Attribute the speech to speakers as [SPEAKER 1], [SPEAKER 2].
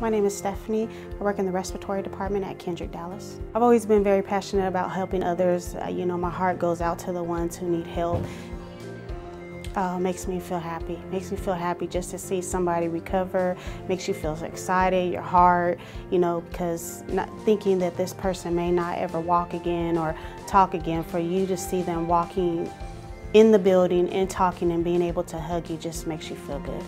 [SPEAKER 1] My name is Stephanie. I work in the respiratory department at Kindred Dallas. I've always been very passionate about helping others. Uh, you know, my heart goes out to the ones who need help. Uh, makes me feel happy. Makes me feel happy just to see somebody recover. Makes you feel excited, your heart, you know, because not thinking that this person may not ever walk again or talk again, for you to see them walking in the building and talking and being able to hug you just makes you feel good.